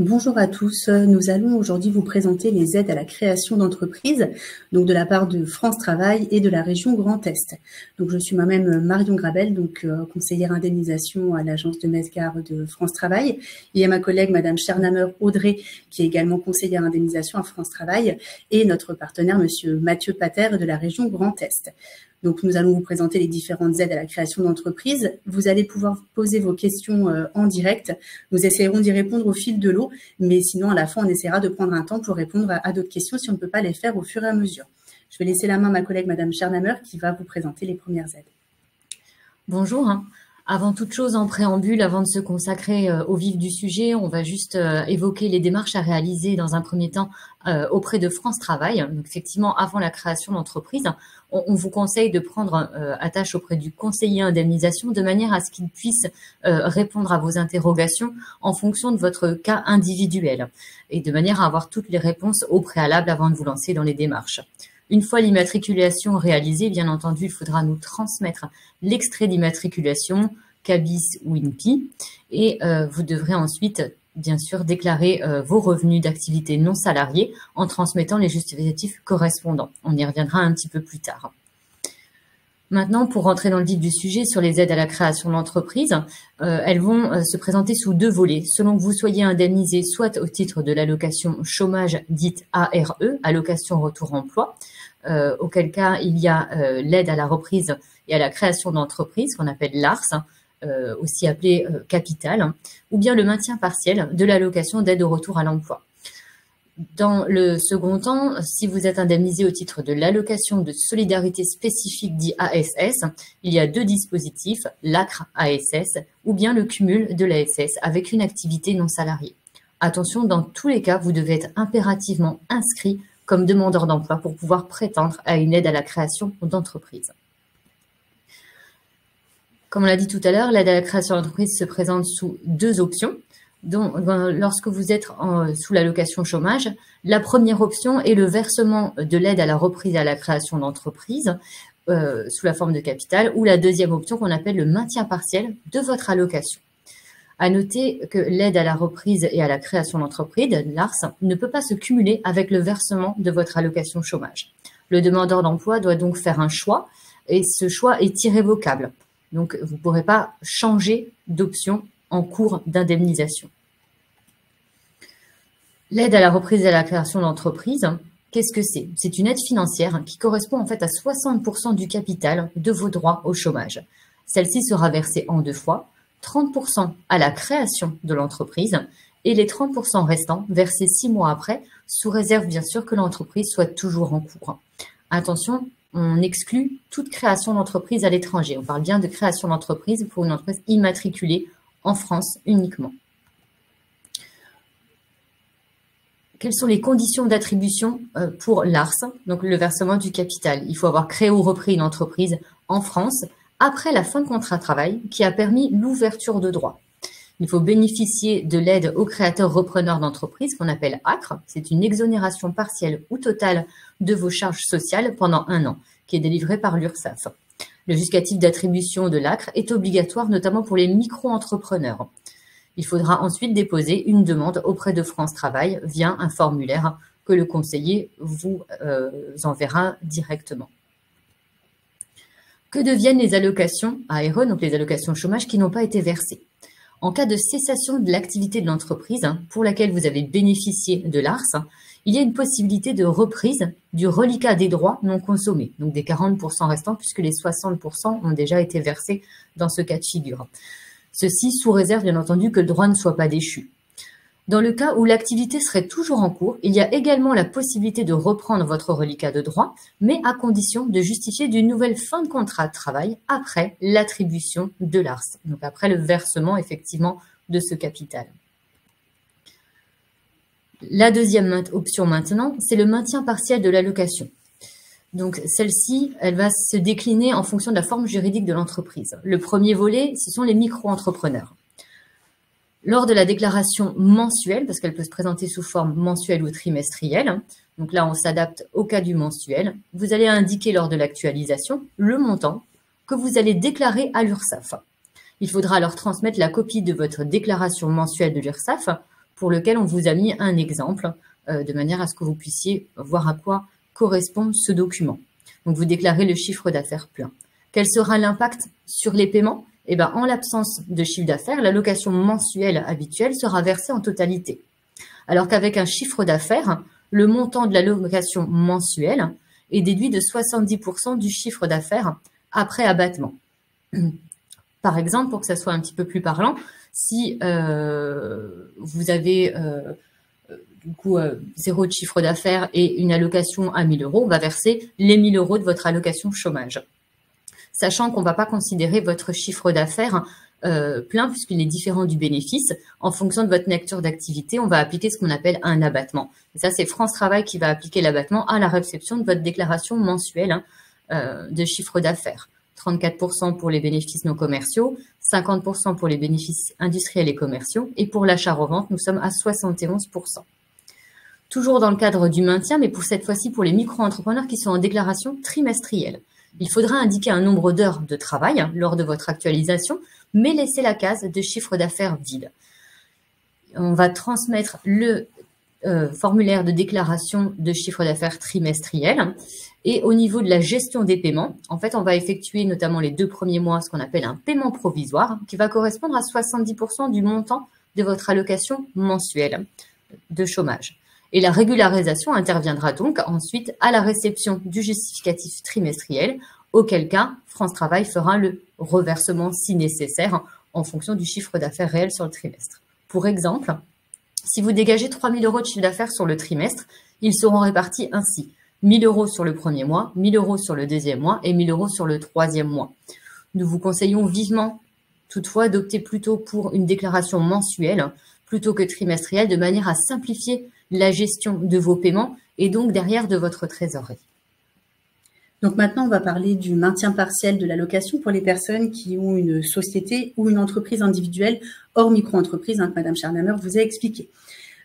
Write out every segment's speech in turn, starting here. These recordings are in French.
Bonjour à tous. Nous allons aujourd'hui vous présenter les aides à la création d'entreprises, donc de la part de France Travail et de la région Grand Est. Donc je suis moi-même Marion Grabel, donc euh, conseillère indemnisation à l'agence de Mesgar de France Travail. Il y a ma collègue Madame Chernamer Audrey, qui est également conseillère indemnisation à France Travail, et notre partenaire Monsieur Mathieu Pater de la région Grand Est. Donc, nous allons vous présenter les différentes aides à la création d'entreprises. Vous allez pouvoir poser vos questions euh, en direct. Nous essayerons d'y répondre au fil de l'eau, mais sinon, à la fin, on essaiera de prendre un temps pour répondre à, d'autres questions si on ne peut pas les faire au fur et à mesure. Je vais laisser la main à ma collègue Madame Chernamer qui va vous présenter les premières aides. Bonjour. Avant toute chose, en préambule, avant de se consacrer euh, au vif du sujet, on va juste euh, évoquer les démarches à réaliser dans un premier temps euh, auprès de France Travail. Donc, effectivement, avant la création d'entreprise, on, vous conseille de prendre attache auprès du conseiller indemnisation de manière à ce qu'il puisse répondre à vos interrogations en fonction de votre cas individuel et de manière à avoir toutes les réponses au préalable avant de vous lancer dans les démarches. Une fois l'immatriculation réalisée, bien entendu, il faudra nous transmettre l'extrait d'immatriculation, CABIS ou INPI, et euh, vous devrez ensuite, bien sûr, déclarer euh, vos revenus d'activité non salariés en transmettant les justificatifs correspondants. On y reviendra un petit peu plus tard. Maintenant, pour rentrer dans le vif du sujet sur les aides à la création d'entreprise, euh, elles vont se présenter sous deux volets. Selon que vous soyez indemnisé soit au titre de l'allocation chômage dite ARE, allocation retour emploi, euh, auquel cas il y a euh, l'aide à la reprise et à la création d'entreprises, qu'on appelle l'ARS, euh, aussi appelé capital, ou bien le maintien partiel de l'allocation d'aide au retour à l'emploi. Dans le second temps, si vous êtes indemnisé au titre de l'allocation de solidarité spécifique dit ASS, il y a deux dispositifs, l'ACRE ASS ou bien le cumul de l'ASS avec une activité non salariée. Attention, dans tous les cas, vous devez être impérativement inscrit comme demandeur d'emploi pour pouvoir prétendre à une aide à la création d'entreprise. Comme on l'a dit tout à l'heure, l'aide à la création d'entreprise se présente sous deux options. Donc, lorsque vous êtes sous l'allocation chômage, la première option est le versement de l'aide à la reprise et à la création d'entreprise euh, sous la forme de capital, ou la deuxième option qu'on appelle le maintien partiel de votre allocation. À noter que l'aide à la reprise et à la création d'entreprise, l'ARS, ne peut pas se cumuler avec le versement de votre allocation chômage. Le demandeur d'emploi doit donc faire un choix et ce choix est irrévocable. Donc, vous ne pourrez pas changer d'option en cours d'indemnisation. L'aide à la reprise et à la création d'entreprise, qu'est-ce que c'est? C'est une aide financière qui correspond en fait à 60% du capital de vos droits au chômage. Celle-ci sera versée en deux fois, 30% à la création de l'entreprise et les 30% restants versés six mois après, sous réserve bien sûr que l'entreprise soit toujours en cours. Attention, on exclut toute création d'entreprise à l'étranger. On parle bien de création d'entreprise pour une entreprise immatriculée en France uniquement. Quelles sont les conditions d'attribution euh, pour l'ARS, donc le versement du capital? Il faut avoir créé ou repris une entreprise en France après la fin de contrat de travail qui a permis l'ouverture de droits. Il faut bénéficier de l'aide aux créateurs repreneurs d'entreprise qu'on appelle ACRE. C'est une exonération partielle ou totale de vos charges sociales pendant un an qui est délivrée par l'URSSAF. Le justificatif d'attribution de l'ACRE est obligatoire notamment pour les micro-entrepreneurs. Il faudra ensuite déposer une demande auprès de France Travail via un formulaire que le conseiller vous euh, enverra directement. Que deviennent les allocations ARE, donc les allocations chômage qui n'ont pas été versées? En cas de cessation de l'activité de l'entreprise hein, pour laquelle vous avez bénéficié de l'ARS, il y a une possibilité de reprise du reliquat des droits non consommés, donc des 40% restants puisque les 60% ont déjà été versés dans ce cas de figure. Ceci sous réserve bien entendu que le droit ne soit pas déchu. Dans le cas où l'activité serait toujours en cours, il y a également la possibilité de reprendre votre reliquat de droit, mais à condition de justifier d'une nouvelle fin de contrat de travail après l'attribution de l'ARS, donc après le versement effectivement de ce capital. La deuxième option maintenant, c'est le maintien partiel de l'allocation. Donc celle-ci, elle va se décliner en fonction de la forme juridique de l'entreprise. Le premier volet, ce sont les micro-entrepreneurs. Lors de la déclaration mensuelle, parce qu'elle peut se présenter sous forme mensuelle ou trimestrielle, donc là on s'adapte au cas du mensuel, vous allez indiquer lors de l'actualisation le montant que vous allez déclarer à l'URSSAF. Il faudra alors transmettre la copie de votre déclaration mensuelle de l'URSSAF pour lequel on vous a mis un exemple euh, de manière à ce que vous puissiez voir à quoi correspond ce document. Donc, vous déclarez le chiffre d'affaires plein. Quel sera l'impact sur les paiements? Eh bien, en l'absence de chiffre d'affaires, l'allocation mensuelle habituelle sera versée en totalité. Alors qu'avec un chiffre d'affaires, le montant de l'allocation mensuelle est déduit de 70% du chiffre d'affaires après abattement. Par exemple, pour que ça soit un petit peu plus parlant, si euh, vous avez euh, du coup euh, zéro chiffre d'affaires et une allocation à 1000 euros, on va verser les 1000 euros de votre allocation chômage. Sachant qu'on ne va pas considérer votre chiffre d'affaires plein puisqu'il est différent du bénéfice. En fonction de votre nature d'activité, on va appliquer ce qu'on appelle un abattement. Et ça, c'est France Travail qui va appliquer l'abattement à la réception de votre déclaration mensuelle hein, de chiffre d'affaires. 34% pour les bénéfices non commerciaux, 50% pour les bénéfices industriels et commerciaux, et pour l'achat-revente, nous sommes à 71%. Toujours dans le cadre du maintien, mais pour cette fois-ci pour les micro-entrepreneurs qui sont en déclaration trimestrielle. Il faudra indiquer un nombre d'heures de travail lors de votre actualisation, mais laisser la case de chiffre d'affaires vide. On va transmettre le euh, formulaire de déclaration de chiffre d'affaires trimestriel. Et au niveau de la gestion des paiements, en fait, on va effectuer notamment les deux premiers mois ce qu'on appelle un paiement provisoire qui va correspondre à 70% du montant de votre allocation mensuelle de chômage. Et la régularisation interviendra donc ensuite à la réception du justificatif trimestriel, auquel cas France Travail fera le reversement si nécessaire en fonction du chiffre d'affaires réel sur le trimestre. Pour exemple, si vous dégagez 3 000 euros de chiffre d'affaires sur le trimestre, ils seront répartis ainsi. 1 000 euros sur le premier mois, 1 000 euros sur le deuxième mois et 1 000 euros sur le troisième mois. Nous vous conseillons vivement, toutefois, d'opter plutôt pour une déclaration mensuelle plutôt que trimestrielle de manière à simplifier la gestion de vos paiements et donc derrière de votre trésorerie. Donc maintenant, on va parler du maintien partiel de l'allocation pour les personnes qui ont une société ou une entreprise individuelle hors micro-entreprise, hein, que Madame Charnamer vous a expliqué.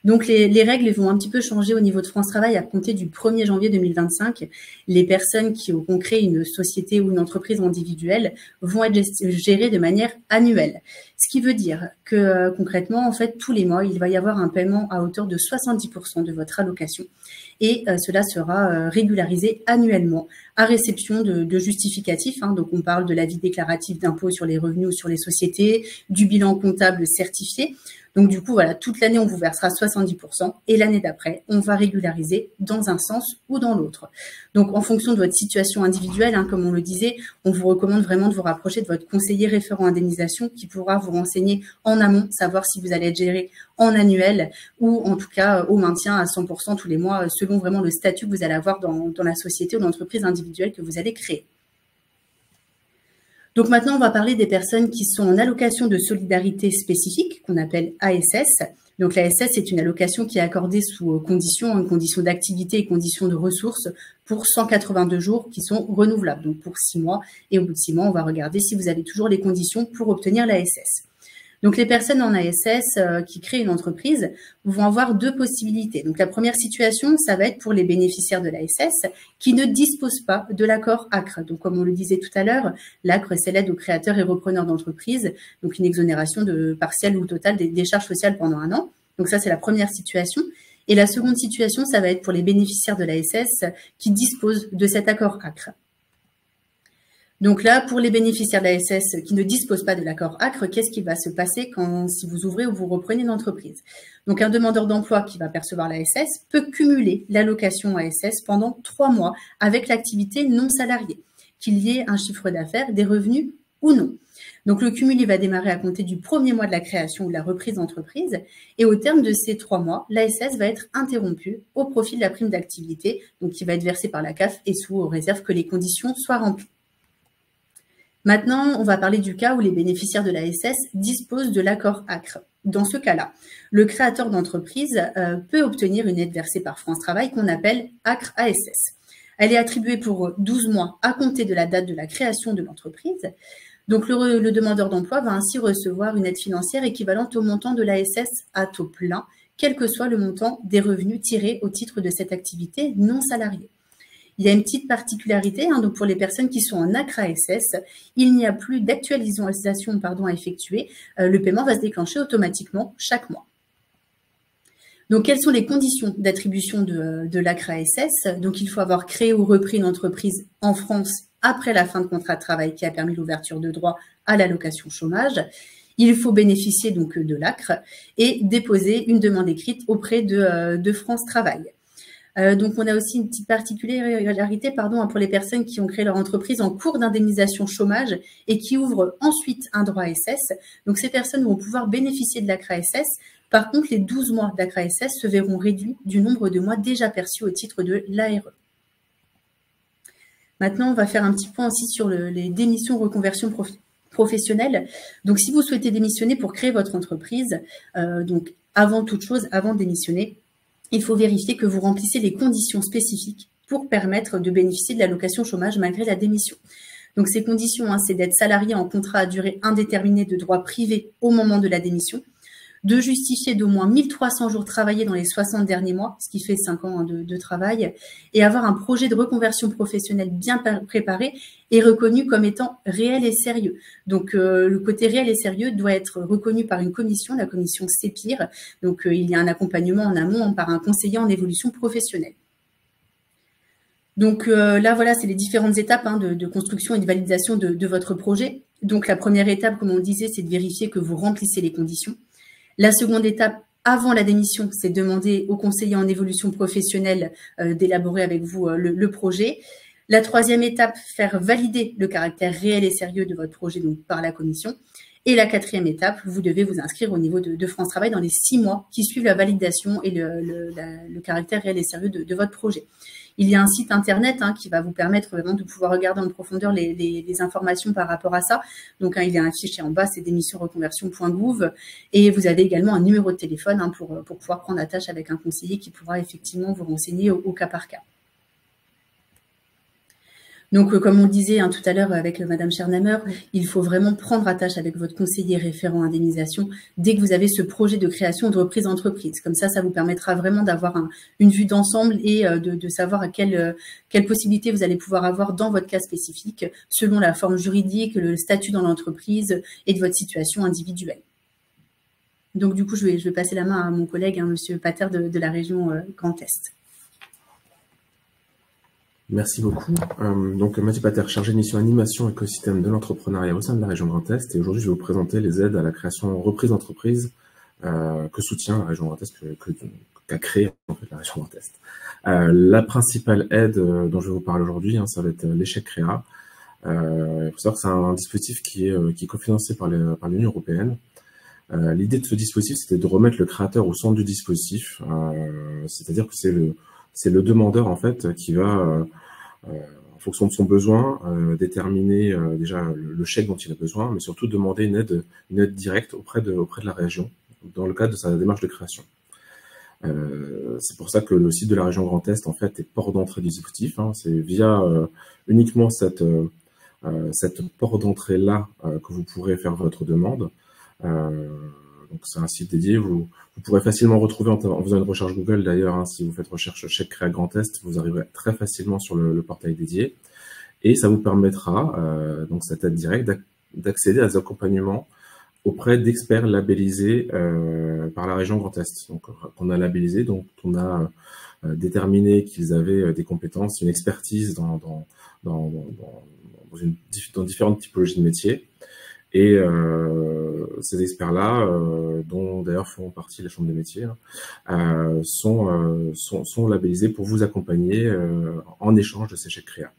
Donc les, règles vont un petit peu changer au niveau de France Travail à compter du 1er janvier 2025. Les personnes qui ont créé une société ou une entreprise individuelle vont être gérées de manière annuelle. Ce qui veut dire que euh, concrètement, en fait, tous les mois, il va y avoir un paiement à hauteur de 70% de votre allocation et euh, cela sera euh, régularisé annuellement à réception de, justificatifs. Hein. donc on parle de l'avis déclaratif d'impôt sur les revenus ou sur les sociétés, du bilan comptable certifié. Donc du coup, voilà, toute l'année, on vous versera 70% et l'année d'après, on va régulariser dans un sens ou dans l'autre. Donc en fonction de votre situation individuelle, hein, comme on le disait, on vous recommande vraiment de vous rapprocher de votre conseiller référent indemnisation qui pourra vous renseigner en amont, savoir si vous allez être géré en annuel ou en tout cas au maintien à 100% tous les mois, selon vraiment le statut que vous allez avoir dans, dans la société ou l'entreprise individuelle que vous allez créer. Donc maintenant, on va parler des personnes qui sont en allocation de solidarité spécifique, qu'on appelle ASS. Donc l'ASS est une allocation qui est accordée sous conditions, en conditions d'activité et conditions de ressources pour 182 jours qui sont renouvelables, donc pour six mois. Et au bout de six mois, on va regarder si vous avez toujours les conditions pour obtenir l'ASS. Donc les personnes en ASS euh, qui créent une entreprise vont avoir deux possibilités. Donc la première situation, ça va être pour les bénéficiaires de l'ASS qui ne disposent pas de l'accord ACRE. Donc comme on le disait tout à l'heure, l'ACRE c'est l'aide aux créateurs et repreneurs d'entreprise, donc une exonération de partielle ou totale des, des charges sociales pendant un an. Donc ça c'est la première situation. Et la seconde situation, ça va être pour les bénéficiaires de l'ASS qui disposent de cet accord ACRE. Donc là, pour les bénéficiaires de l'ASS qui ne disposent pas de l'accord ACRE, qu'est-ce qui va se passer quand si vous ouvrez ou vous reprenez une entreprise? Donc un demandeur d'emploi qui va percevoir l'ASS peut cumuler l'allocation ASS pendant trois mois avec l'activité non salariée, qu'il y ait un chiffre d'affaires, des revenus ou non. Donc le cumul va démarrer à compter du premier mois de la création ou de la reprise d'entreprise et au terme de ces trois mois, l'ASS va être interrompue au profit de la prime d'activité, donc qui va être versée par la CAF et sous réserve que les conditions soient remplies. Maintenant, on va parler du cas où les bénéficiaires de l'ASS disposent de l'accord ACRE. Dans ce cas-là, le créateur d'entreprise euh, peut obtenir une aide versée par France Travail qu'on appelle ACRE ASS. Elle est attribuée pour 12 mois à compter de la date de la création de l'entreprise. Donc le, le demandeur d'emploi va ainsi recevoir une aide financière équivalente au montant de l'ASS à taux plein, quel que soit le montant des revenus tirés au titre de cette activité non salariée. Il y a une petite particularité, hein, donc pour les personnes qui sont en ACRA-SS, il n'y a plus d'actualisation à effectuer. Euh, le paiement va se déclencher automatiquement chaque mois. Donc, quelles sont les conditions d'attribution de, de l'ACRA-SS Donc, il faut avoir créé ou repris une entreprise en France après la fin de contrat de travail qui a permis l'ouverture de droit à l'allocation chômage. Il faut bénéficier donc de l'ACRE et déposer une demande écrite auprès de, euh, de France Travail. Euh, donc, on a aussi une petite particularité hein, pour les personnes qui ont créé leur entreprise en cours d'indemnisation chômage et qui ouvrent ensuite un droit SS. Donc, ces personnes vont pouvoir bénéficier de l'ACRA SS. Par contre, les 12 mois d'ACRA SS se verront réduits du nombre de mois déjà perçus au titre de l'ARE. Maintenant, on va faire un petit point aussi sur les démissions reconversion professionnelle. Donc, si vous souhaitez démissionner pour créer votre entreprise, euh, donc avant toute chose, avant de démissionner, il faut vérifier que vous remplissez les conditions spécifiques pour permettre de bénéficier de l'allocation chômage malgré la démission. Donc ces conditions, hein, c'est d'être salarié en contrat à durée indéterminée de droit privé au moment de la démission, de justifier d'au moins 1300 jours travaillés dans les 60 derniers mois, ce qui fait 5 ans hein, de, travail, et avoir un projet de reconversion professionnelle bien préparé et reconnu comme étant réel et sérieux. Donc euh, le côté réel et sérieux doit être reconnu par une commission, la commission CEPIR. Donc euh, il y a un accompagnement en amont par un conseiller en évolution professionnelle. Donc euh, là, voilà, c'est les différentes étapes hein, de, construction et de validation de, votre projet. Donc la première étape, comme on disait, c'est de vérifier que vous remplissez les conditions. La seconde étape, avant la démission, c'est demander au conseiller en évolution professionnelle euh, d'élaborer avec vous euh, le, projet. La troisième étape, faire valider le caractère réel et sérieux de votre projet donc par la commission. Et la quatrième étape, vous devez vous inscrire au niveau de, France Travail dans les six mois qui suivent la validation et le, caractère réel et sérieux de votre projet. Il y a un site internet hein, qui va vous permettre vraiment de pouvoir regarder en profondeur les, informations par rapport à ça. Donc, hein, il y a un fichier en bas, c'est démissionreconversion.gouv. Et vous avez également un numéro de téléphone hein, pour, pour pouvoir prendre attache avec un conseiller qui pourra effectivement vous renseigner au cas par cas. Donc, euh, comme on disait hein, tout à l'heure avec euh, Madame Chernamer, il faut vraiment prendre attache avec votre conseiller référent indemnisation dès que vous avez ce projet de création de reprise d'entreprise. Comme ça, ça vous permettra vraiment d'avoir une vue d'ensemble et euh, de, savoir à quelle, quelle possibilité vous allez pouvoir avoir dans votre cas spécifique, selon la forme juridique, le statut dans l'entreprise et de votre situation individuelle. Donc, du coup, je vais, je vais passer la main à mon collègue, hein, Monsieur Pater de, la région Grand Est. Merci beaucoup. Euh, donc Mathieu Pater, chargé de mission animation écosystème de l'entrepreneuriat au sein de la région Grand Est. Et aujourd'hui, je vais vous présenter les aides à la création reprise d'entreprise euh, que soutient la région Grand Est, que, qu'a créé en fait la région Grand Est. Euh, la principale aide dont je vais vous parler aujourd'hui, hein, ça va être l'échec créa. Il faut savoir que c'est un, dispositif qui est, qui est cofinancé par, par l'Union européenne. L'idée de ce dispositif, c'était de remettre le créateur au centre du dispositif, c'est-à-dire que c'est le c'est le demandeur en fait qui va, euh, euh, en fonction de son besoin, euh, déterminer déjà le, chèque dont il a besoin, mais surtout demander une aide, une aide directe auprès de, auprès de la région dans le cadre de sa démarche de création. c'est pour ça que le site de la région Grand Est en fait est port d'entrée du dispositif. Hein. C'est via uniquement cette cette porte d'entrée là que vous pourrez faire votre demande. Donc c'est un site dédié. Vous, pourrez facilement retrouver en, faisant une recherche Google d'ailleurs. Hein, si vous faites recherche chèque créa grand test, vous arriverez très facilement sur le, portail dédié. Et ça vous permettra, euh, donc cette aide directe, d'accéder à des accompagnements auprès d'experts labellisés euh, par la région Grand Est. Donc qu'on a labellisé, donc on a euh, déterminé qu'ils avaient des compétences, une expertise dans différentes typologies de métiers. Et euh, ces experts-là, euh, dont d'ailleurs font partie la Chambre des métiers, hein, euh, sont, sont, labellisés pour vous accompagner en échange de ces chèques créa.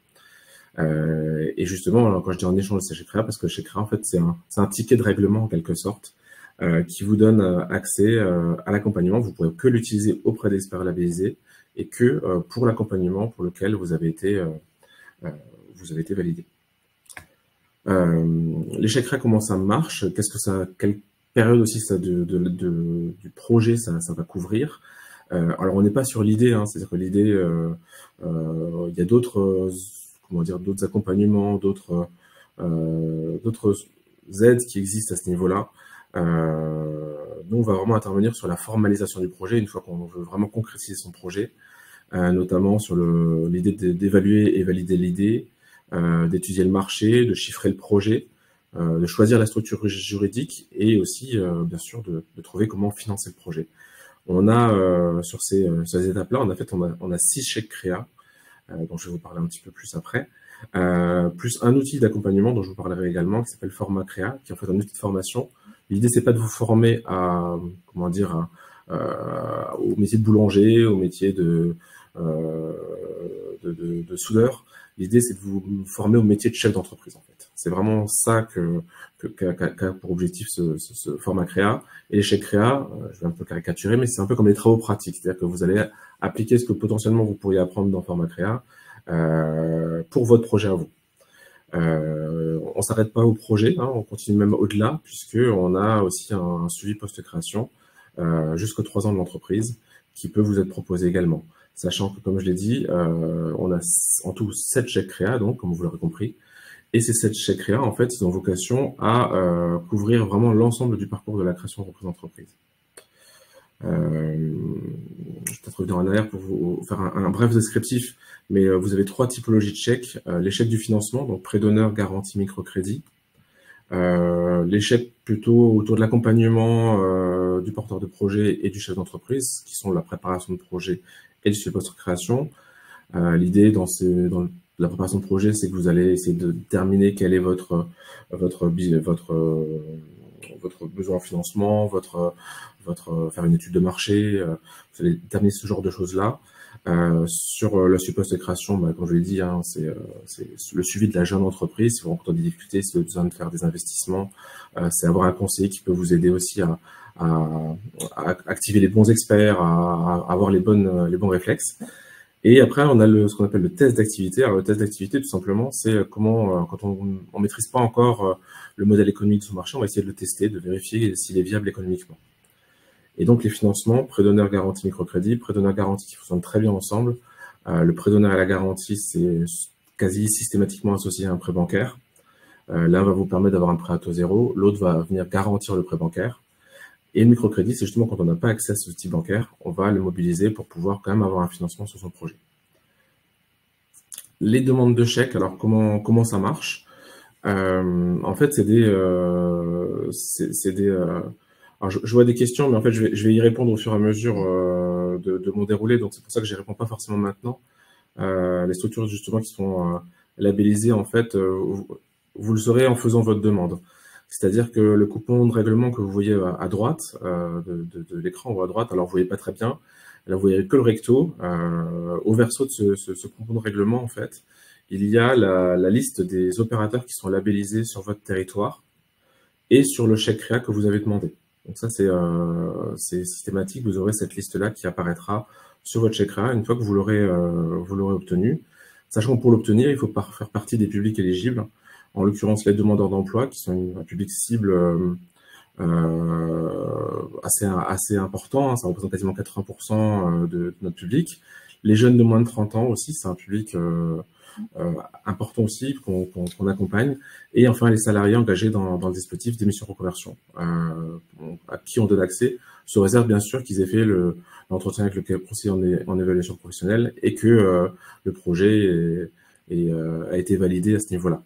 et justement, quand je dis en échange de ces chèques créa, parce que le chèque créa, en fait, c'est un, un, ticket de règlement en quelque sorte, qui vous donne accès à l'accompagnement. Vous pourrez que l'utiliser auprès d'experts labellisés et que pour l'accompagnement pour lequel vous avez été, vous avez été validé. Euh, l'échec comment ça marche? Qu'est-ce que ça, quelle période aussi ça de, de, de, du projet ça, ça va couvrir? Euh, Alors on n'est pas sur l'idée, hein, c'est-à-dire que l'idée, euh, euh, il y a d'autres, comment dire, d'autres accompagnements, d'autres, euh, d'autres aides qui existent à ce niveau-là. nous, on va vraiment intervenir sur la formalisation du projet une fois qu'on veut vraiment concrétiser son projet, notamment sur l'idée d'évaluer et valider l'idée, euh, d'étudier le marché, de chiffrer le projet, euh, de choisir la structure juridique et aussi, euh, bien sûr, de, trouver comment financer le projet. On a sur ces, étapes-là, on a fait on a, six chèques créa, dont je vais vous parler un petit peu plus après. plus un outil d'accompagnement dont je vous parlerai également qui s'appelle Format Créa, qui est en fait un outil de formation. L'idée c'est pas de vous former à comment dire au métier de boulanger, au métier de, soudeur. L'idée, c'est de vous former au métier de chef d'entreprise, en fait. C'est vraiment ça que, qu'a pour objectif ce, ce, format créa. Et l'échec créa, euh, je vais un peu caricaturer, mais c'est un peu comme les travaux pratiques. C'est-à-dire que vous allez appliquer ce que potentiellement vous pourriez apprendre dans format créa euh, pour votre projet à vous. Euh, on s'arrête pas au projet, hein, on continue même au-delà, puisque on a aussi un, suivi post-création euh, jusqu'aux trois ans de l'entreprise qui peut vous être proposé également sachant que, comme je l'ai dit, euh, on a en tout sept chèques créa, donc, comme vous l'aurez compris. Et ces sept chèques créa, en fait, ils ont vocation à euh, couvrir vraiment l'ensemble du parcours de la création de reprise d'entreprise. Euh, je vais peut-être revenir en arrière pour vous faire un, bref descriptif, mais vous avez trois typologies de chèques. les chèques du financement, donc prêt d'honneur, garantie, microcrédit. les chèques plutôt autour de l'accompagnement du porteur de projet et du chef d'entreprise, qui sont la préparation de projet et du post-création. Euh, L'idée dans, la préparation de projet, c'est que vous allez essayer de déterminer quel est votre votre votre votre besoin en financement, votre votre faire une étude de marché. Euh, vous allez déterminer ce genre de choses là. Euh, sur la support de création, bah, comme je l'ai dit, hein, c'est le suivi de la jeune entreprise. Si vous rencontrez des difficultés, si vous avez besoin de faire des investissements, euh, c'est avoir un conseiller qui peut vous aider aussi à, à, activer les bons experts, à, avoir les bonnes les bons réflexes. Et après, on a le, ce qu'on appelle le test d'activité. Alors, le test d'activité, tout simplement, c'est comment, euh, quand on ne maîtrise pas encore euh, le modèle économique de son marché, on va essayer de le tester, de vérifier s'il est viable économiquement. Et donc, les financements, prêt d'honneur garantie microcrédit, prêt d'honneur garantie qui fonctionnent très bien ensemble. Euh, le prêt d'honneur et la garantie, c'est quasi systématiquement associé à un prêt bancaire. L'un va vous permettre d'avoir un prêt à taux zéro, l'autre va venir garantir le prêt bancaire. Et le microcrédit, c'est justement quand on n'a pas accès à ce outil bancaire, on va le mobiliser pour pouvoir quand même avoir un financement sur son projet. Les demandes de chèques, alors comment, comment ça marche? Euh, En fait, c'est des... Euh, c'est des euh, alors je, vois des questions, mais en fait, je vais, je vais y répondre au fur et à mesure de, mon déroulé, donc c'est pour ça que je n'y réponds pas forcément maintenant. les structures justement qui sont labellisées, en fait, vous le saurez en faisant votre demande. C'est-à-dire que le coupon de règlement que vous voyez à droite euh, de, l'écran ou à droite, alors vous voyez pas très bien, là vous voyez que le recto. Euh, au verso de ce, coupon de règlement, en fait, il y a la, liste des opérateurs qui sont labellisés sur votre territoire et sur le chèque créa que vous avez demandé. Donc ça, c'est euh, systématique. Vous aurez cette liste-là qui apparaîtra sur votre chèque créa une fois que vous l'aurez obtenu. Sachant que pour l'obtenir, il faut faire partie des publics éligibles en l'occurrence les demandeurs d'emploi, qui sont un public cible euh, euh, assez, assez important, hein, ça représente quasiment 80% euh, de, notre public. Les jeunes de moins de 30 ans aussi, c'est un public important aussi qu'on accompagne. Et enfin, les salariés engagés dans, dans le dispositif d'émission reconversion, à qui on donne accès, sous réserve bien sûr qu'ils aient fait l'entretien avec le conseiller en, en, évaluation professionnelle et que le projet a été validé à ce niveau-là.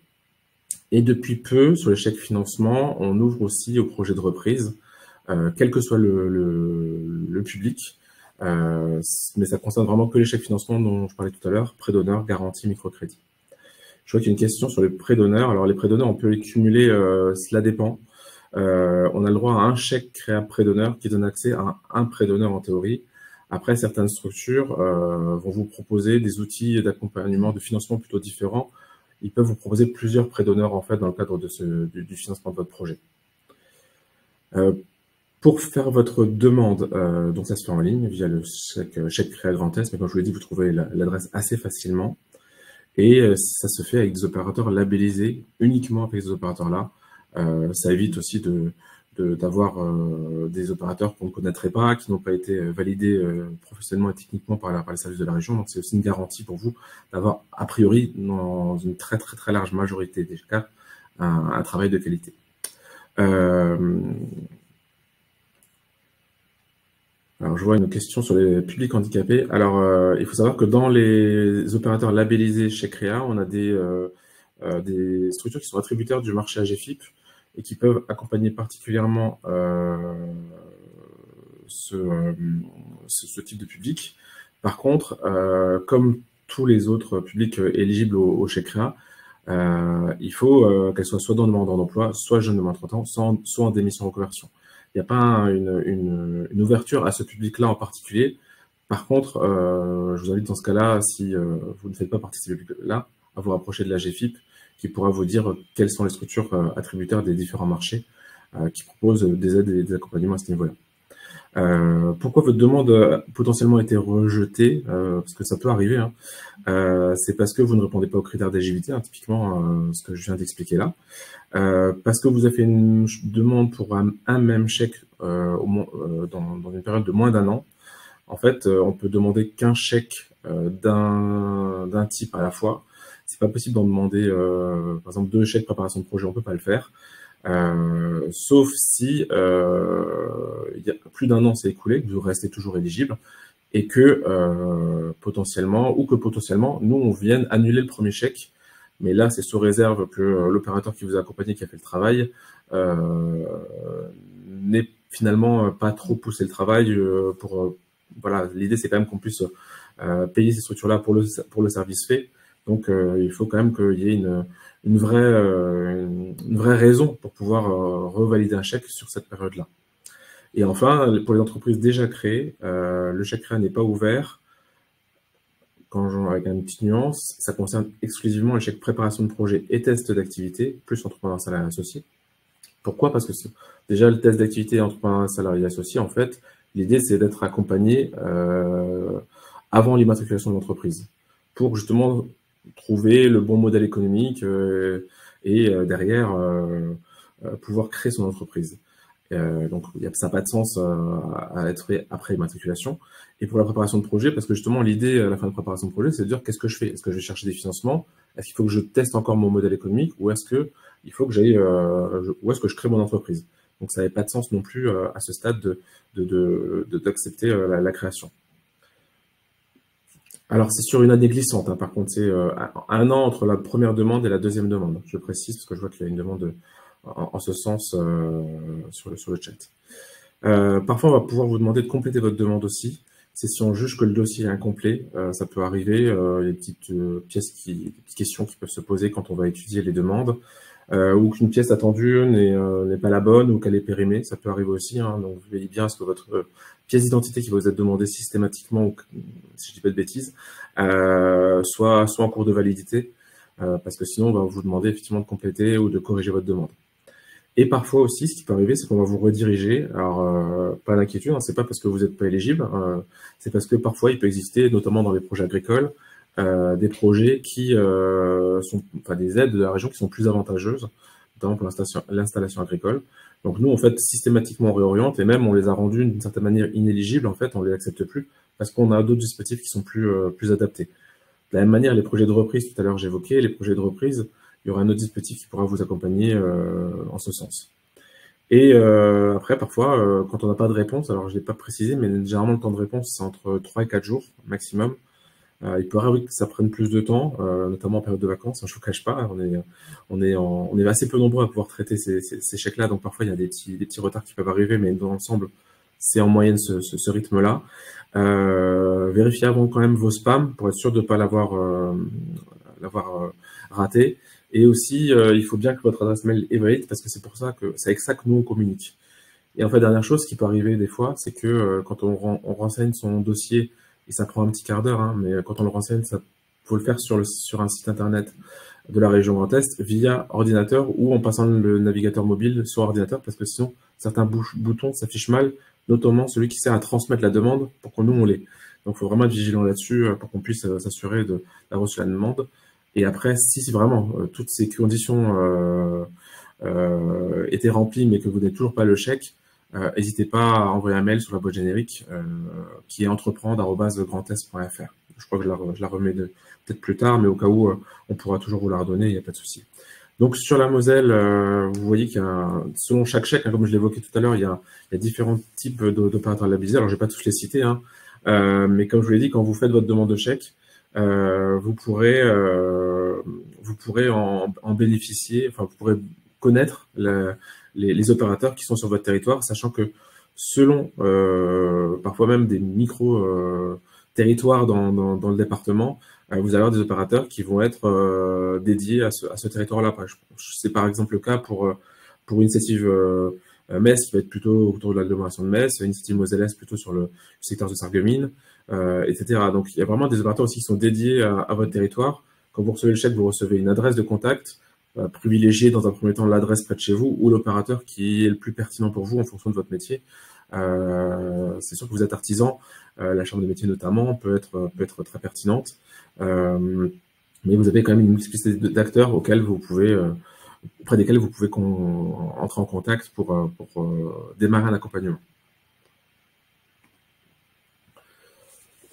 Et depuis peu, sur les chèques financement, on ouvre aussi au projet de reprise, euh, quel que soit le, le, public. Euh, mais ça concerne vraiment que les chèques financement dont je parlais tout à l'heure, prêt d'honneur, garantie, microcrédit. Je vois qu'il y a une question sur les prêts d'honneur. Alors les prêts d'honneur, on peut les cumuler, euh, cela dépend. Euh, on a le droit à un chèque créé prêt d'honneur qui donne accès à un, prêt d'honneur en théorie. Après, certaines structures euh, vont vous proposer des outils d'accompagnement, de financement plutôt différents ils peuvent vous proposer plusieurs prêts d'honneur en fait dans le cadre de ce, du, financement de votre projet. Euh, pour faire votre demande, euh, donc ça se fait en ligne via le chèque, chèque Créa Grand Est, mais comme je vous l'ai dit, vous trouvez l'adresse assez facilement. Et euh, ça se fait avec des opérateurs labellisés, uniquement avec ces opérateurs-là. ça évite aussi de, d'avoir euh, des opérateurs qu'on ne connaîtrait pas, qui n'ont pas été euh, validés euh, professionnellement et techniquement par, les services de la région. Donc, c'est aussi une garantie pour vous d'avoir, a priori, dans une très très très large majorité des cas, un, travail de qualité. alors, je vois une question sur les publics handicapés. Alors, il faut savoir que dans les opérateurs labellisés chez CREA, on a des, des structures qui sont attributaires du marché AGFIP et qui peuvent accompagner particulièrement euh, ce, ce, type de public. Par contre, comme tous les autres publics éligibles au, chèque il faut qu'elle soit soit dans demandeur d'emploi, soit jeune de moins de 30 ans, soit en démission reconversion. Il n'y a pas une, ouverture à ce public-là en particulier. Par contre, euh, je vous invite dans ce cas-là, si euh, vous ne faites pas partie de ce public-là, à vous rapprocher de la GFIP, qui pourra vous dire quelles sont les structures euh, attributaires des différents marchés euh, qui proposent des aides et des accompagnements à ce niveau-là. Euh, pourquoi votre demande a potentiellement été rejetée euh, Parce que ça peut arriver. Hein. Euh, c'est parce que vous ne répondez pas aux critères d'éligibilité, hein, typiquement ce que je viens d'expliquer là. parce que vous avez fait une demande pour un, même chèque au, dans, dans, une période de moins d'un an. En fait, on peut demander qu'un chèque d'un type à la fois. C'est pas possible d'en demander, par exemple, deux chèques préparation de projet. On peut pas le faire. Euh, sauf si euh, y a plus d'un an s'est écoulé, que vous restez toujours éligible, et que euh, potentiellement, ou que potentiellement, nous, on vienne annuler le premier chèque. Mais là, c'est sous réserve que l'opérateur qui vous a accompagné, qui a fait le travail, euh, n'ait finalement pas trop poussé le travail pour... voilà, l'idée, c'est quand même qu'on puisse payer ces structures-là pour le, pour le service fait. Donc, il faut quand même qu'il y ait une, euh, vraie raison pour pouvoir euh, revalider un chèque sur cette période-là. Et enfin, pour les entreprises déjà créées, euh, le chèque créé n'est pas ouvert. Quand avec une petite nuance, ça concerne exclusivement les chèques préparation de projet et test d'activité, plus entrepreneur salarié associé. Pourquoi? Parce que déjà le test d'activité entrepreneur salarié associé, en fait, l'idée c'est d'être accompagné euh, avant l'immatriculation de l'entreprise pour justement trouver le bon modèle économique euh, et euh, derrière euh, pouvoir créer son entreprise. donc, ça n'a pas de sens à être fait après immatriculation. Et pour la préparation de projet, parce que justement, l'idée à la fin de préparation de projet, c'est de dire qu'est-ce que je fais? Est-ce que je vais chercher des financements? Est-ce qu'il faut que je teste encore mon modèle économique? Ou est-ce que il faut que j'aille, euh, est-ce que je crée mon entreprise? Donc, ça n'avait pas de sens non plus à ce stade de, d'accepter la, création. Alors, c'est sur une année glissante, hein. par contre, c'est euh, un an entre la première demande et la deuxième demande. Je précise parce que je vois qu'il y a une demande en, ce sens euh, sur, le, chat. Euh, parfois, on va pouvoir vous demander de compléter votre demande aussi. C'est si on juge que le dossier est incomplet, ça peut arriver. il y a des petites pièces qui, des petites questions qui peuvent se poser quand on va étudier les demandes. Euh, ou qu'une pièce attendue n'est euh, pas la bonne ou qu'elle est périmée, ça peut arriver aussi. Hein, donc veillez bien à ce que votre pièce d'identité qui va vous être demandée systématiquement, ou, si je dis pas de bêtises, euh, soit, soit en cours de validité, euh, parce que sinon on va vous demander effectivement de compléter ou de corriger votre demande. Et parfois aussi, ce qui peut arriver, c'est qu'on va vous rediriger. Alors, euh, pas d'inquiétude, hein, c'est pas parce que vous n'êtes pas éligible, euh, c'est parce que parfois il peut exister, notamment dans les projets agricoles, euh, des projets qui euh, sont, enfin des aides de la région qui sont plus avantageuses, notamment pour l'installation agricole. Donc nous, en fait, systématiquement, on réoriente et même on les a rendus d'une certaine manière inéligibles. En fait, on les accepte plus parce qu'on a d'autres dispositifs qui sont plus euh, plus adaptés. De la même manière, les projets de reprise, tout à l'heure j'évoquais, les projets de reprise, il y aura un autre dispositif qui pourra vous accompagner euh, en ce sens. Et euh, après, parfois, quand on n'a pas de réponse, alors je l'ai pas précisé, mais généralement le temps de réponse c'est entre 3 et 4 jours maximum. Euh, il peut arriver que ça prenne plus de temps, euh, notamment en période de vacances. Je vous cache pas, on est, on est, on est assez peu nombreux à pouvoir traiter ces, ces, ces chèques-là, donc parfois il y a des petits, des petits retards qui peuvent arriver, mais dans l'ensemble, c'est en moyenne ce, ce, ce rythme-là. Euh, vérifiez avant quand même vos spams pour être sûr de ne pas l'avoir euh, l'avoir euh, raté. Et aussi, il faut bien que votre adresse mail est parce que c'est pour ça que c'est avec ça que nous on communique. Et en fait, dernière chose qui peut arriver des fois, c'est que quand on, on renseigne son dossier et ça prend un petit quart d'heure, hein, mais quand on le renseigne, ça faut le faire sur, le, sur un site internet de la région Grand Est via ordinateur ou en passant le navigateur mobile sur ordinateur parce que sinon certains boutons s'affichent mal, notamment celui qui sert à transmettre la demande pour que nous on l'ait. Donc il faut vraiment être vigilant là-dessus euh, pour qu'on puisse euh, s'assurer de la reçu la demande. Et après, si vraiment euh, toutes ces conditions euh, euh, étaient remplies mais que vous n'avez toujours pas le chèque, euh, n'hésitez pas à envoyer un mail sur la boîte générique euh, qui est entreprendre.grandest.fr. Je crois que je la, remets peut-être plus tard, mais au cas où, euh, on pourra toujours vous la redonner, il n'y a pas de souci. Donc sur la Moselle, vous voyez qu'il y a, selon chaque chèque, hein, comme je l'évoquais tout à l'heure, il, il, y a différents types d'opérateurs labellisés. Alors je ne vais pas tous les citer, hein, euh, mais comme je vous l'ai dit, quand vous faites votre demande de chèque, euh, vous pourrez, euh, vous pourrez en, en, bénéficier, enfin vous pourrez connaître la, les, opérateurs qui sont sur votre territoire, sachant que selon parfois même des micro-territoires dans, dans, le département, vous allez avoir des opérateurs qui vont être dédiés à ce, territoire-là. C'est par exemple le cas pour, pour une initiative Metz qui va être plutôt autour de l'agglomération de Metz, une initiative Moselle plutôt sur le, secteur de Sarreguemines, etc. Donc il y a vraiment des opérateurs aussi qui sont dédiés à votre territoire. Quand vous recevez le chèque, vous recevez une adresse de contact euh, privilégier dans un premier temps l'adresse près de chez vous ou l'opérateur qui est le plus pertinent pour vous en fonction de votre métier. Euh, c'est sûr que vous êtes artisan, euh, la chambre de métier notamment peut être, peut être très pertinente, mais vous avez quand même une multiplicité d'acteurs auxquels vous pouvez, auprès desquels vous pouvez entrer en contact pour, pour démarrer un accompagnement.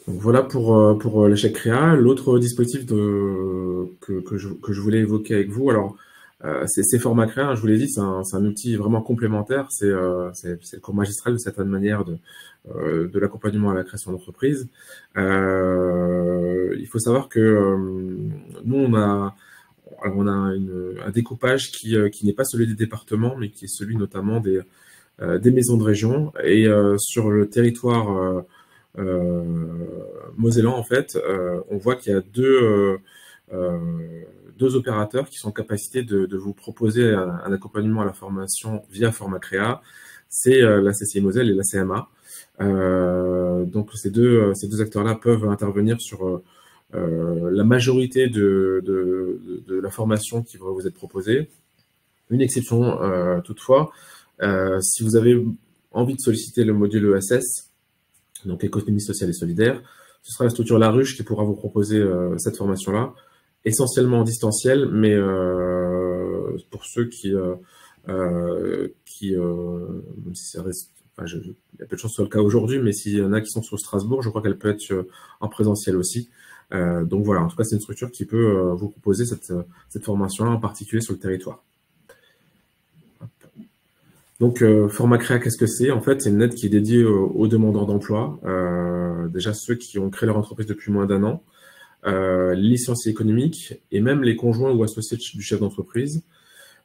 Donc voilà pour, pour l'échec créa. L'autre dispositif que, que, je, voulais évoquer avec vous, alors euh, c'est formats créa, hein, je vous l'ai dit, c'est un, outil vraiment complémentaire, c'est euh, le cours magistral de certaine manière de, euh, de l'accompagnement à la création d'entreprise. Euh, il faut savoir que euh, nous, on a, on a un découpage qui, qui n'est pas celui des départements, mais qui est celui notamment des, des maisons de région. Et sur le territoire euh, Mosellan, en fait, on voit qu'il y a deux deux opérateurs qui sont en capacité de, vous proposer un, accompagnement à la formation via format créa, c'est euh, la CCI Moselle et la CMA. Euh, donc ces deux, ces deux acteurs-là peuvent intervenir sur euh, la majorité de, de, la formation qui va vous être proposée. Une exception toutefois, si vous avez envie de solliciter le module ESS, donc économie sociale et solidaire, ce sera la structure La Ruche qui pourra vous proposer cette formation-là essentiellement en distanciel, mais euh, pour ceux qui, euh, euh, qui même si ça reste, enfin, il y a peu de chance que ce soit le cas aujourd'hui, mais s'il y en a qui sont sur Strasbourg, je crois qu'elle peut être en présentiel aussi. donc voilà, en tout cas, c'est une structure qui peut vous proposer cette, cette formation-là, en particulier sur le territoire. Donc, format créa, qu'est-ce que c'est? En fait, c'est une aide qui est dédiée aux, demandeurs d'emploi, déjà ceux qui ont créé leur entreprise depuis moins d'un an, euh, licenciés économiques et même les conjoints ou associés du chef d'entreprise.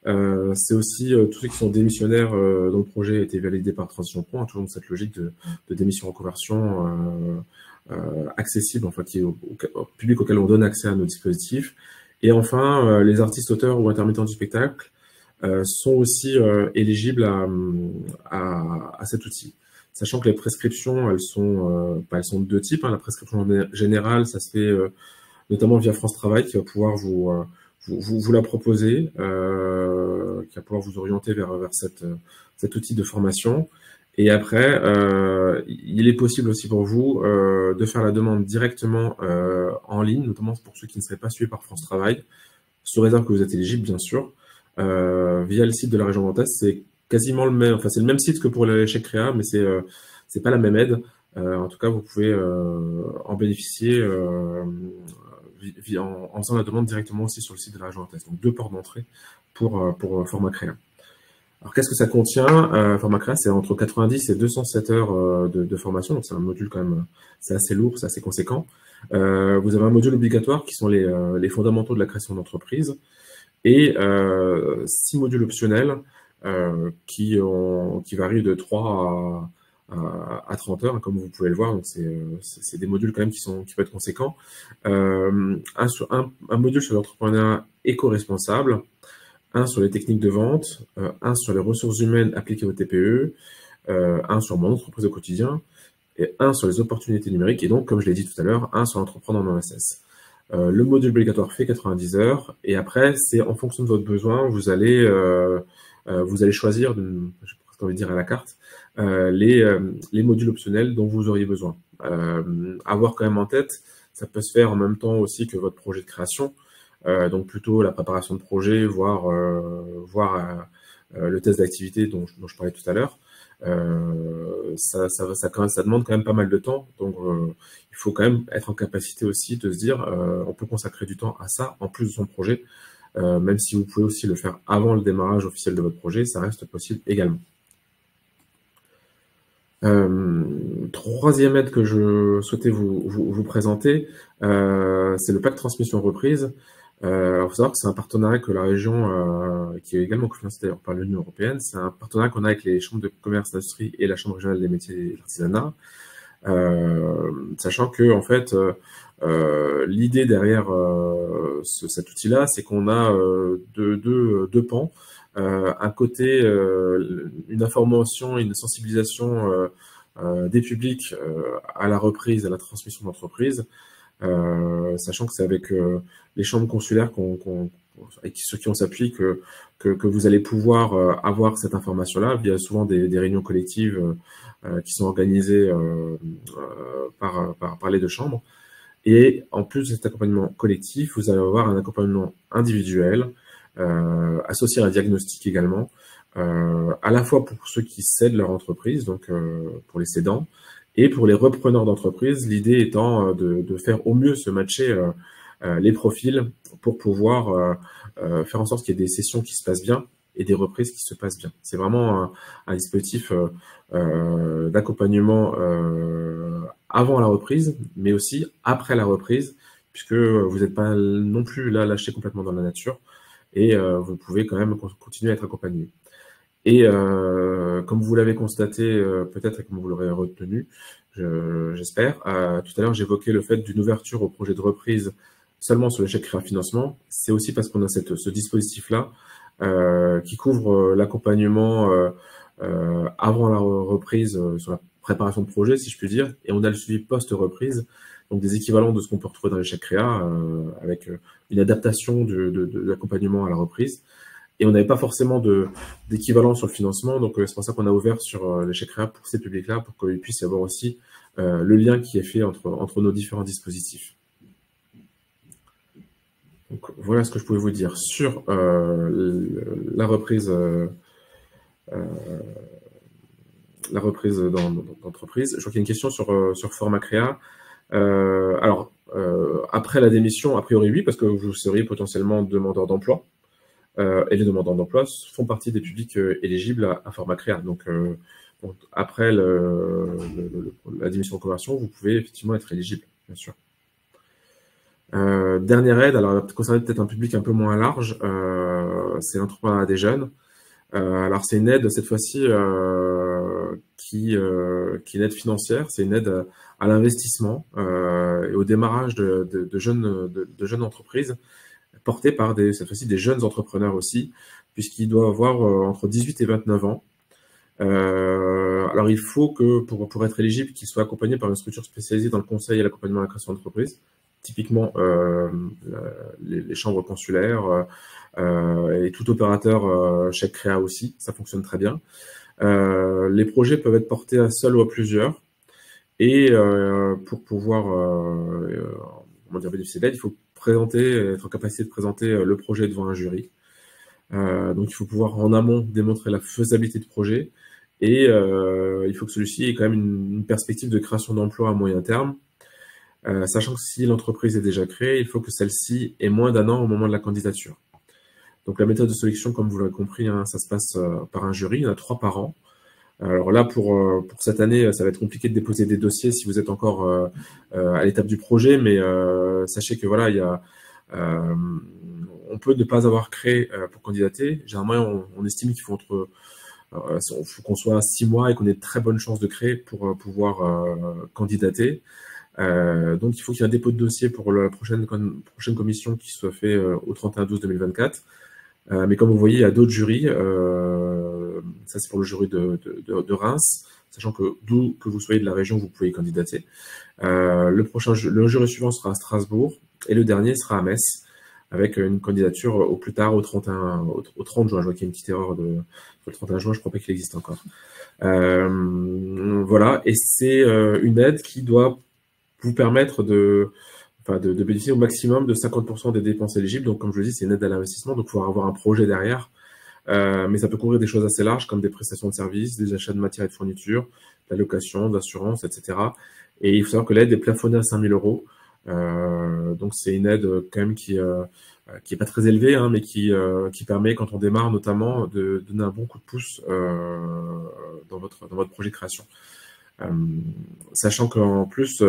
Euh, c'est aussi euh, tous ceux qui sont démissionnaires dont le projet a été validé par Transition Pro, hein, toujours dans cette logique de, démission reconversion accessible, enfin qui est au, public auquel on donne accès à nos dispositifs. Et enfin, les artistes, auteurs ou intermittents du spectacle sont aussi éligibles à, à, à, cet outil sachant que les prescriptions, elles sont, euh, bah, elles sont de deux types. Hein. La prescription générale, ça se fait euh, notamment via France Travail, qui va pouvoir vous, euh, vous, vous, la proposer, euh, qui va pouvoir vous orienter vers, vers cette, cet outil de formation. Et après, euh, il est possible aussi pour vous euh, de faire la demande directement en ligne, notamment pour ceux qui ne seraient pas suivis par France Travail, sous réserve que vous êtes éligible, bien sûr, via le site de la région Grand c'est quasiment le même, enfin c'est le même site que pour l'échec créa, mais c'est euh, c'est pas la même aide. Euh, en tout cas, vous pouvez euh, en bénéficier en, en, faisant la demande directement aussi sur le site de la région Test. Donc deux portes d'entrée pour pour format créa. Alors qu'est-ce que ça contient? Euh, Format créa, c'est entre 90 et 207 heures de, de, formation, donc c'est un module quand même, c'est assez lourd, c'est assez conséquent. Euh, vous avez un module obligatoire qui sont les, les fondamentaux de la création d'entreprise et euh, six modules optionnels euh, qui, varient de 3 à, à, 30 heures, comme vous pouvez le voir. Donc, c'est des modules quand même qui, sont, qui peuvent être conséquents. Euh, un, module sur l'entrepreneuriat éco-responsable, un sur les techniques de vente, euh, un sur les ressources humaines appliquées au TPE, euh, un sur mon entreprise au quotidien, et un sur les opportunités numériques, et donc, comme je l'ai dit tout à l'heure, un sur l'entrepreneur en OSS. Euh, le module obligatoire fait 90 heures, et après, c'est en fonction de votre besoin, vous allez euh, euh, vous allez choisir, de, je envie de dire à la carte, euh, les, euh, les modules optionnels dont vous auriez besoin. avoir quand même en tête, ça peut se faire en même temps aussi que votre projet de création. donc plutôt la préparation de projet, voire, voire le test d'activité dont, je parlais tout à l'heure. Euh, ça, demande quand même pas mal de temps. Donc, euh, il faut quand même être en capacité aussi de se dire, euh, on peut consacrer du temps à ça en plus de son projet. Même si vous pouvez aussi le faire avant le démarrage officiel de votre projet, ça reste possible également. Troisième aide que je souhaitais vous, vous, présenter, c'est le pack transmission reprise. Euh, il faut savoir que c'est un partenariat que la région, euh, qui est également cofinancé d'ailleurs par l'Union européenne, c'est un partenariat qu'on a avec les chambres de commerce, d'industrie et la chambre régionale des métiers et de l'artisanat, euh, sachant que en fait, euh, l'idée derrière ce, cet outil-là, c'est qu'on a deux, deux, deux pans. un côté, une information, une sensibilisation des publics à la reprise, à la transmission d'entreprise, euh, sachant que c'est avec euh, les chambres consulaires qu'on, ceux qui on s'appuie que, que, que, vous allez pouvoir euh, avoir cette information-là via souvent des, des réunions collectives qui sont organisées par, par, par les deux chambres. Et en plus de cet accompagnement collectif, vous allez avoir un accompagnement individuel, euh, associé à un diagnostic également, euh, à la fois pour ceux qui cèdent leur entreprise, donc euh, pour les cédants, et pour les repreneurs d'entreprise, l'idée étant euh, de, de, faire au mieux se matcher euh, euh, les profils pour pouvoir faire en sorte qu'il y ait des sessions qui se passent bien et des reprises qui se passent bien. C'est vraiment un, dispositif d'accompagnement avant la reprise, mais aussi après la reprise, puisque vous n'êtes pas non plus là lâché complètement dans la nature et vous pouvez quand même continuer à être accompagné. Et euh, comme vous l'avez constaté, euh, peut-être et comme vous l'aurez retenu, j'espère, euh, tout à l'heure j'évoquais le fait d'une ouverture au projet de reprise seulement sur l'échec créa financement. C'est aussi parce qu'on a cette, ce dispositif-là euh, qui couvre l'accompagnement avant la reprise sur la préparation de projet, si je puis dire, et on a le suivi post-reprise, donc des équivalents de ce qu'on peut retrouver dans l'échec créa, avec une adaptation de, de, de l'accompagnement à la reprise et on n'avait pas forcément d'équivalent sur le financement. Donc, euh, c'est pour ça qu'on a ouvert sur euh, l'échec réa pour ces publics-là, pour qu'ils puissent y avoir aussi euh, le lien qui est fait entre, nos différents dispositifs. Donc, voilà ce que je pouvais vous dire sur la reprise, la reprise d'entreprise. Je vois qu'il y a une question sur, sur Format Créa. alors, après la démission, a priori oui, parce que vous seriez potentiellement demandeur d'emploi. Euh, et les demandeurs d'emploi font partie des publics euh, éligibles à, à, format créa. Donc, euh, après la démission de conversion, vous pouvez effectivement être éligible, bien sûr. Dernière aide, alors concerner peut-être un public un peu moins large, c'est l'entrepreneuriat des jeunes. Alors c'est une aide cette fois-ci qui, est une aide financière, c'est une aide à, l'investissement et au démarrage de, jeunes entreprises porté par des, cette fois-ci des jeunes entrepreneurs aussi, puisqu'il doit avoir euh, entre 18 et 29 ans. Euh, alors il faut que pour, pour être éligible, qu'il soit accompagné par une structure spécialisée dans le conseil et l'accompagnement à la création d'entreprise, typiquement euh, les, chambres consulaires et tout opérateur chèque créa aussi, ça fonctionne très bien. Les projets peuvent être portés à seul ou à plusieurs. Et pour pouvoir comment dire, bénéficier d'aide, il faut présenter, être en capacité de présenter euh, le projet devant un jury. Euh, donc il faut pouvoir en amont démontrer la faisabilité du projet et euh, il faut que celui-ci ait quand même une, perspective de création d'emplois à moyen terme, sachant que si l'entreprise est déjà créée, il faut que celle-ci ait moins d'un an au moment de la candidature. Donc la méthode de sélection, comme vous l'avez compris, hein, ça se passe par un jury, il y en a trois par an. Alors là, pour, euh, pour cette année, ça va être compliqué de déposer des dossiers si vous êtes encore euh, euh, à l'étape du projet, mais sachez que voilà, il y a, on peut ne pas avoir créé pour candidater. Généralement, on, estime qu'il faut entre faut qu'on soit à six mois et qu'on ait de très bonnes chances de créer pour pouvoir candidater. donc, il faut qu'il y ait un dépôt de dossier pour la prochaine, prochaine commission qui soit fait au 31-12-2024. Euh, mais comme vous voyez, il y a d'autres jurys. Euh, ça, c'est pour le jury de, Reims, sachant que d'où que vous soyez de la région, vous pouvez candidater. Euh, le prochain, le jury suivant sera à Strasbourg et le dernier sera à Metz, avec une candidature au plus tard au 31, au, 30 juin. Je vois qu'il y a une petite erreur de le 31 juin. Je crois pas qu'il existe encore. Euh, voilà, et c'est euh, une aide qui doit vous permettre de enfin de, bénéficier au maximum de 50% des dépenses éligibles. Donc, comme je le dis, c'est une aide à l'investissement, donc il avoir un projet derrière. Euh, mais ça peut couvrir des choses assez larges comme des prestations de services, des achats de matières et de fournitures, de la location, d'assurance, etc. Et il faut savoir que l'aide est plafonnée à 5000 euros. Euh, donc c'est une aide quand même qui euh, qui est pas très élevée, hein, mais qui euh, qui permet quand on démarre notamment de donner un bon coup de pouce euh, dans votre dans votre projet de création. Euh, sachant qu'en plus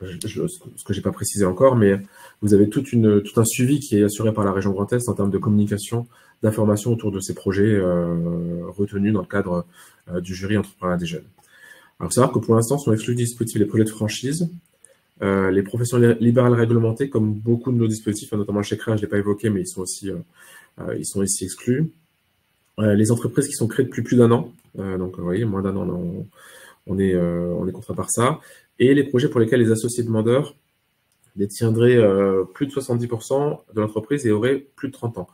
ce que j'ai pas précisé encore, mais vous avez toute une, tout un suivi qui est assuré par la région Grand Est en termes de communication, d'information autour de ces projets retenus dans le cadre du jury entrepreneur des jeunes. Alors, savoir que pour l'instant, sont exclus du dispositif les projets de franchise, euh, les professions libérales réglementées, comme beaucoup de nos dispositifs, notamment le chèque je ne l'ai pas évoqué, mais ils sont aussi, euh, euh, ils sont ici exclus. les entreprises qui sont créées depuis plus d'un an, donc vous voyez, moins d'un an, on est, on est contraint par ça. Et les projets pour lesquels les associés demandeurs détiendraient plus de 70% de l'entreprise et auraient plus de 30 ans.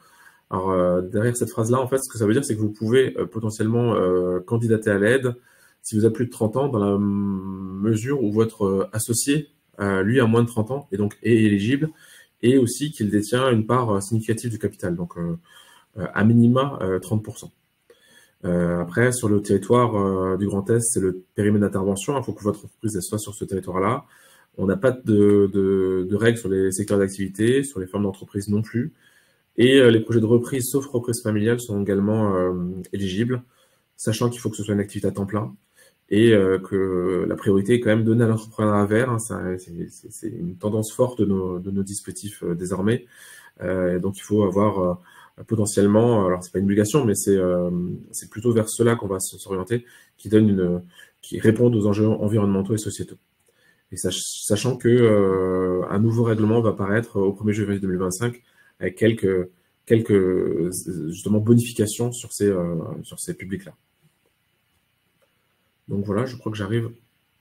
Alors derrière cette phrase-là, en fait, ce que ça veut dire, c'est que vous pouvez potentiellement candidater à l'aide si vous avez plus de 30 ans, dans la mesure où votre associé euh, lui a moins de 30 ans et donc est éligible, et aussi qu'il détient une part euh, significative du capital, donc euh, à minima 30%. Après, sur le territoire du Grand Est, c'est le périmètre d'intervention. Il faut que votre entreprise soit sur ce territoire-là. On n'a pas de, de, règles sur les secteurs d'activité, sur les formes d'entreprise non plus. Et les projets de reprise, sauf reprise familiale, sont également éligibles, sachant qu'il faut que ce soit une activité à temps plein et euh, que la priorité est quand même donnée à l'entrepreneuriat vert. Hein, c'est une tendance forte de nos, de nos dispositifs euh, désormais. Euh, donc il faut avoir potentiellement, alors c'est pas une obligation, mais c'est c'est plutôt vers cela qu'on va s'orienter, qui donne une, qui répondent aux enjeux environnementaux et sociétaux. Et sachant que un nouveau règlement va apparaître au 1er juillet 2025 avec quelques quelques justement bonifications sur ces sur ces publics là. Donc voilà, je crois que j'arrive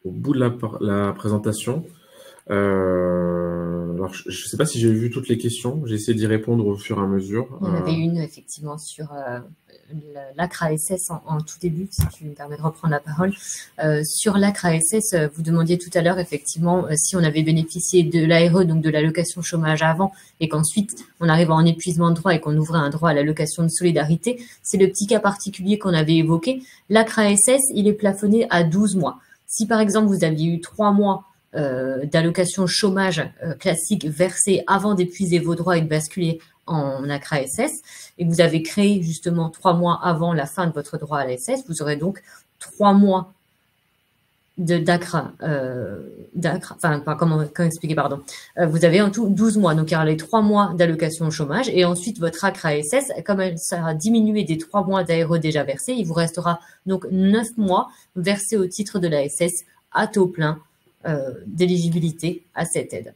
au bout de la, présentation. Euh, alors, je ne sais pas si j'ai vu toutes les questions. J'ai essayé d'y répondre au fur et à mesure. Il y en avait euh, une, effectivement, sur euh, l'ACRA-SS en, tout début, si tu me permets de reprendre la parole. Euh, sur l'ACRA-SS, euh, vous demandiez tout à l'heure effectivement euh, si on avait bénéficié de l'ARE, donc de l'allocation chômage avant, et qu'ensuite on arrive en épuisement de droit et qu'on ouvrait un droit à l'allocation de solidarité. C'est le petit cas particulier qu'on avait évoqué. L'ACRA-SS, il est plafonné à 12 mois. Si par exemple vous aviez eu 3 mois d'allocation chômage classique versée avant d'épuiser vos droits et de basculer en ACRA SS et vous avez créé justement trois mois avant la fin de votre droit à l'SS, vous aurez donc trois mois d'ACRA, euh, enfin, comment, comment, expliquer, pardon. Euh, vous avez en tout 12 mois, donc il y aura les trois mois d'allocation chômage, et ensuite votre ACRA SS, comme elle sera diminuée des trois mois d'ARE déjà versés, il vous restera donc neuf mois versés au titre de la SS à taux plein euh, d'éligibilité à cette aide.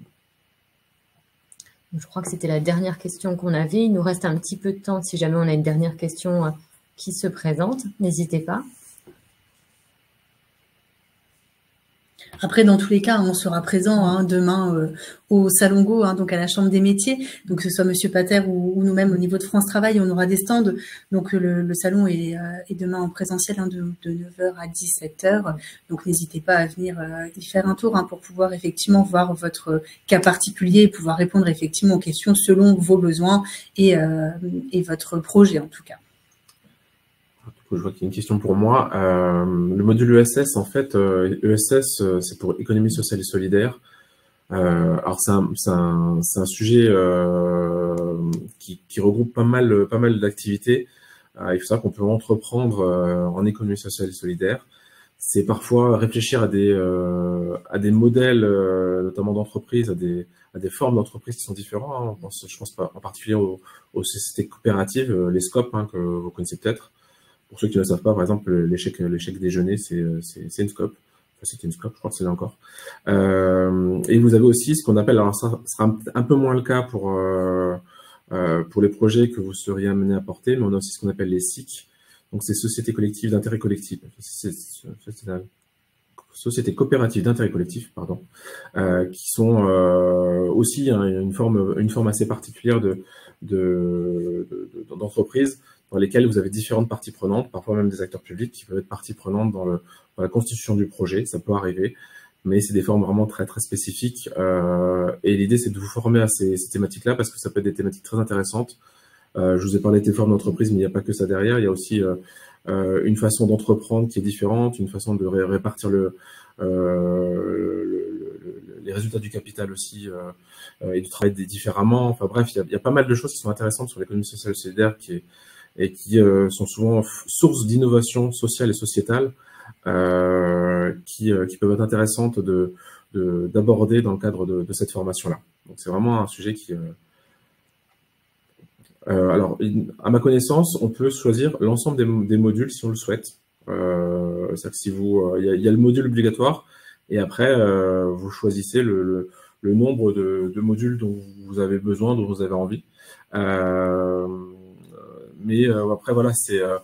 Je crois que c'était la dernière question qu'on avait. Il nous reste un petit peu de temps si jamais on a une dernière question euh, qui se présente. N'hésitez pas. Après, dans tous les cas, on sera présent hein, demain euh, au Salon Go, hein, donc à la Chambre des métiers. Donc, que ce soit Monsieur Pater ou, nous-mêmes au niveau de France Travail, on aura des stands. Donc, le, salon est, euh, est, demain en présentiel hein, de, 9h à 17h. Donc, n'hésitez pas à venir euh, y faire un tour pour pouvoir effectivement voir votre cas particulier et pouvoir répondre effectivement aux questions selon vos besoins et, et votre projet en tout cas je vois qu'il y a une question pour moi. Euh, le module ESS, en fait, ESS, euh, e euh, c'est pour économie sociale et solidaire. alors c'est un, sujet qui, regroupe pas mal, pas mal d'activités. il faut savoir qu'on peut entreprendre en économie sociale et solidaire. C'est parfois réfléchir à des, à des modèles, notamment d'entreprise, à des, à des formes d'entreprise qui sont différentes. Hein. Je pense en particulier aux, sociétés coopératives, les scopes hein, que vous connaissez peut-être. Pour ceux qui ne savent pas, par exemple, l'échec, l'échec déjeuner, c'est, c'est, une scope. Enfin, c'était une scope, je crois que c'est là encore. Euh, et vous avez aussi ce qu'on appelle, alors ça sera un, peu moins le cas pour, euh, euh, pour les projets que vous seriez amené à porter, mais on a aussi ce qu'on appelle les SIC. Donc, c'est sociétés collectives d'intérêt collectif. C'est, sociétés coopératives d'intérêt collectif, pardon, euh, qui sont euh, aussi hein, une forme une forme assez particulière de d'entreprise dans lesquelles vous avez différentes parties prenantes, parfois même des acteurs publics qui peuvent être partie prenante dans, la constitution du projet, ça peut arriver, mais c'est des formes vraiment très très spécifiques. Euh, et l'idée c'est de vous former à ces, thématiques-là parce que ça peut être des thématiques très intéressantes. Euh, je vous ai parlé des formes d'entreprise, mais il n'y a pas que ça derrière. Il y a aussi euh, une façon d'entreprendre qui est différente, une façon de répartir le, le, les résultats du capital aussi et du travail différemment. Enfin bref, il y, a, y, a, pas mal de choses qui sont intéressantes sur l'économie sociale solidaire qui est et qui euh, sont souvent source d'innovation sociale et sociétale, euh, qui, euh, qui, peuvent être intéressantes de, d'aborder dans le cadre de, cette formation-là. Donc c'est vraiment un sujet qui... alors, à ma connaissance, on peut choisir l'ensemble des, modules si on le souhaite. C'est-à-dire que si vous, il y, a le module obligatoire, et après, vous choisissez le, nombre de, de, modules dont vous avez besoin, dont vous avez envie. Euh, mais euh, après, voilà, c'est euh,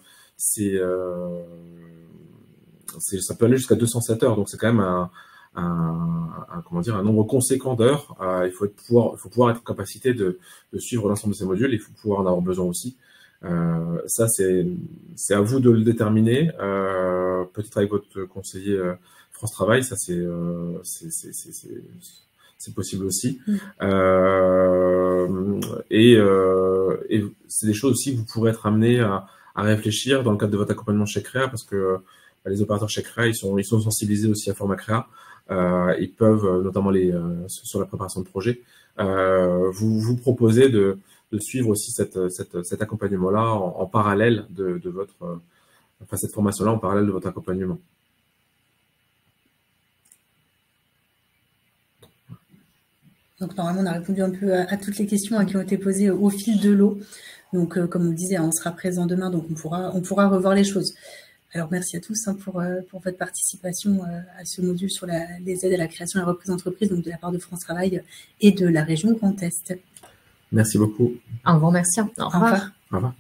c'est ça peut aller jusqu'à 207 heures, donc c'est quand même un, un, comment dire, un nombre conséquent d'heures. il faut être pouvoir, il faut pouvoir être en capacité de, de suivre l'ensemble de ces modules. Il faut pouvoir en avoir besoin aussi. Euh, ça, c'est c'est à vous de le déterminer. Euh, Peut-être avec votre conseiller France Travail, ça c'est c'est c'est possible aussi. Mm. Euh, et, euh, et c'est des choses aussi que vous pourrez être amené à, à, réfléchir dans le cadre de votre accompagnement chez Créa, parce que bah, les opérateurs chez Créa, ils sont, ils sont sensibilisés aussi à format Créa. Euh, ils peuvent, notamment les, euh, sur la préparation de projet, euh, vous, vous proposer de, de suivre aussi cette, cette, cet accompagnement-là en, en, parallèle de, de votre, enfin cette formation-là en parallèle de votre accompagnement. Donc normalement, on a répondu un peu à, toutes les questions hein, qui ont été posées au fil de l'eau. Donc euh, comme on le disait, on sera présent demain, donc on pourra, on pourra revoir les choses. Alors merci à tous hein, pour, euh, pour votre participation euh, à ce module sur les aides à la création et à la reprise d'entreprise, donc de la part de France Travail et de la région Grand Est. Merci beaucoup. Au revoir, merci. Au revoir. Au revoir.